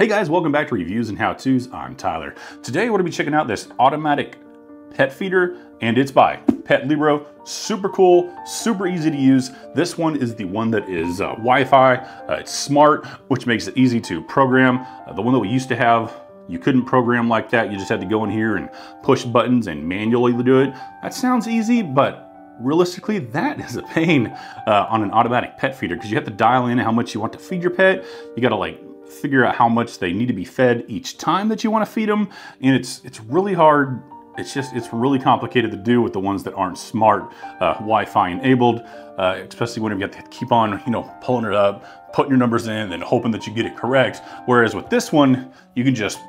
Hey guys, welcome back to Reviews and How-Tos. I'm Tyler. Today we're to be checking out this automatic pet feeder and it's by Petlibro. Super cool, super easy to use. This one is the one that is uh, Wi-Fi. Uh, it's smart, which makes it easy to program. Uh, the one that we used to have, you couldn't program like that. You just had to go in here and push buttons and manually do it. That sounds easy, but realistically, that is a pain uh, on an automatic pet feeder because you have to dial in how much you want to feed your pet. You got to like figure out how much they need to be fed each time that you want to feed them. And it's, it's really hard. It's just, it's really complicated to do with the ones that aren't smart, uh, Wi-Fi enabled, uh, especially when you have to keep on, you know, pulling it up, putting your numbers in and hoping that you get it correct. Whereas with this one, you can just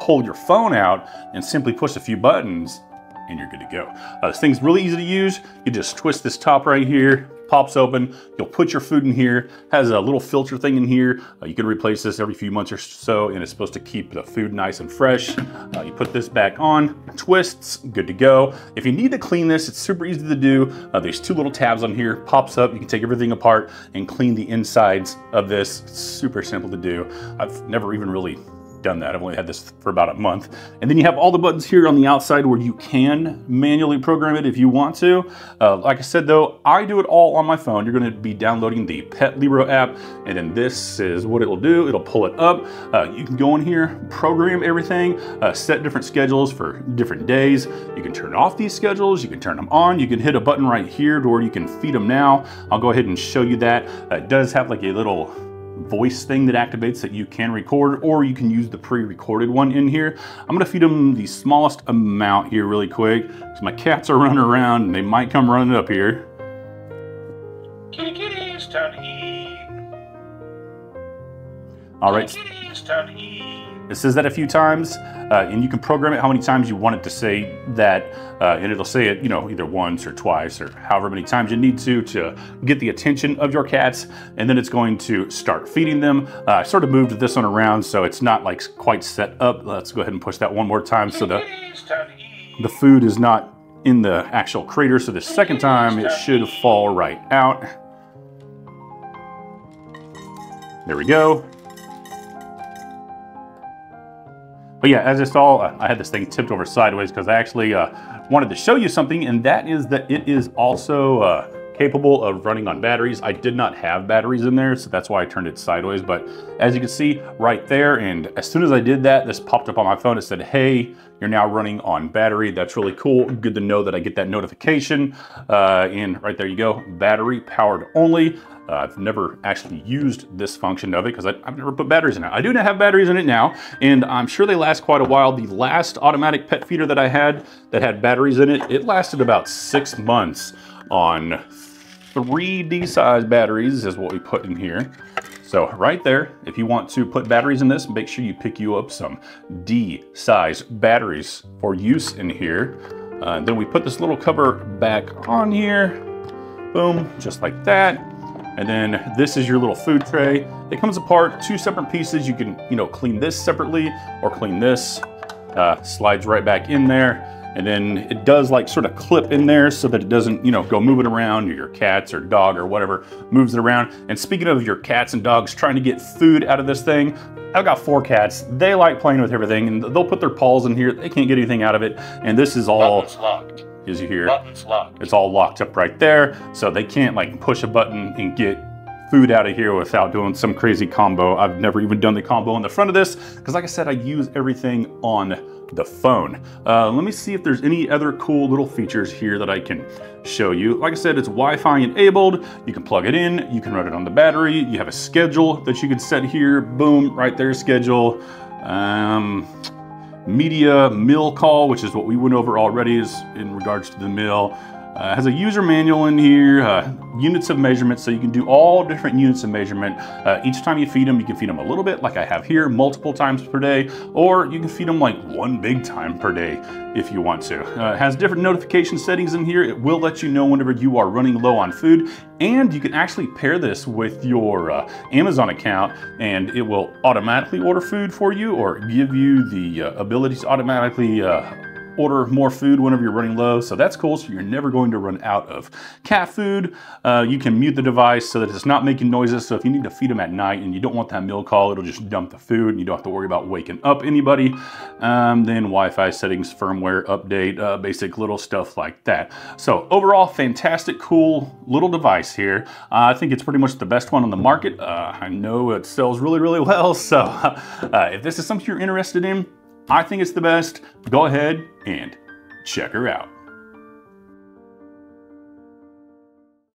pull your phone out and simply push a few buttons and you're good to go. Uh, this thing's really easy to use. You just twist this top right here, pops open. You'll put your food in here. Has a little filter thing in here. Uh, you can replace this every few months or so, and it's supposed to keep the food nice and fresh. Uh, you put this back on, twists, good to go. If you need to clean this, it's super easy to do. Uh, there's two little tabs on here, pops up. You can take everything apart and clean the insides of this. It's super simple to do. I've never even really done that. I've only had this for about a month. And then you have all the buttons here on the outside where you can manually program it if you want to. Uh, like I said though, I do it all on my phone. You're gonna be downloading the Petlibro app and then this is what it'll do. It'll pull it up. Uh, you can go in here, program everything, uh, set different schedules for different days. You can turn off these schedules, you can turn them on. You can hit a button right here to where you can feed them now. I'll go ahead and show you that. Uh, it does have like a little voice thing that activates that you can record or you can use the pre-recorded one in here. I'm gonna feed them the smallest amount here really quick because my cats are running around and they might come running up here. Kitty kitty, it's time to eat. All right. Kitty kitty, it's time to eat. It says that a few times, uh, and you can program it how many times you want it to say that, uh, and it'll say it, you know, either once or twice or however many times you need to to get the attention of your cats, and then it's going to start feeding them. Uh, I sort of moved this one around so it's not like quite set up. Let's go ahead and push that one more time so the, the food is not in the actual crater, so the second time it should fall right out. There we go. But yeah, as you saw, uh, I had this thing tipped over sideways because I actually uh, wanted to show you something, and that is that it is also uh, capable of running on batteries. I did not have batteries in there, so that's why I turned it sideways. But as you can see right there, and as soon as I did that, this popped up on my phone. It said, hey, you're now running on battery. That's really cool. Good to know that I get that notification. Uh, and right there you go, battery powered only. Uh, I've never actually used this function of it because I've never put batteries in it. I do not have batteries in it now, and I'm sure they last quite a while. The last automatic pet feeder that I had that had batteries in it, it lasted about six months on three D-size batteries is what we put in here. So right there, if you want to put batteries in this, make sure you pick you up some D-size batteries for use in here. Uh, then we put this little cover back on here. Boom, just like that. And then this is your little food tray. It comes apart, two separate pieces. You can, you know, clean this separately or clean this. Uh, slides right back in there. And then it does like sort of clip in there so that it doesn't, you know, go moving around or your cats or dog or whatever moves it around. And speaking of your cats and dogs trying to get food out of this thing, I've got four cats. They like playing with everything and they'll put their paws in here. They can't get anything out of it. And this is all, Button's locked. as you hear, Button's locked. it's all locked up right there. So they can't like push a button and get food out of here without doing some crazy combo. I've never even done the combo on the front of this because like I said, I use everything on the phone. Uh, let me see if there's any other cool little features here that I can show you. Like I said, it's Wi-Fi enabled. You can plug it in, you can run it on the battery. You have a schedule that you can set here. Boom, right there, schedule. Um, media mill call, which is what we went over already is in regards to the mill. Uh, has a user manual in here, uh, units of measurement, so you can do all different units of measurement. Uh, each time you feed them, you can feed them a little bit, like I have here, multiple times per day, or you can feed them like one big time per day if you want to. Uh, it has different notification settings in here. It will let you know whenever you are running low on food, and you can actually pair this with your uh, Amazon account, and it will automatically order food for you or give you the uh, ability to automatically order more food whenever you're running low. So that's cool. So you're never going to run out of cat food. Uh, you can mute the device so that it's not making noises. So if you need to feed them at night and you don't want that meal call, it'll just dump the food and you don't have to worry about waking up anybody. Um, then Wi-Fi settings, firmware update, uh, basic little stuff like that. So overall, fantastic, cool little device here. Uh, I think it's pretty much the best one on the market. Uh, I know it sells really, really well. So uh, if this is something you're interested in, I think it's the best. Go ahead and check her out.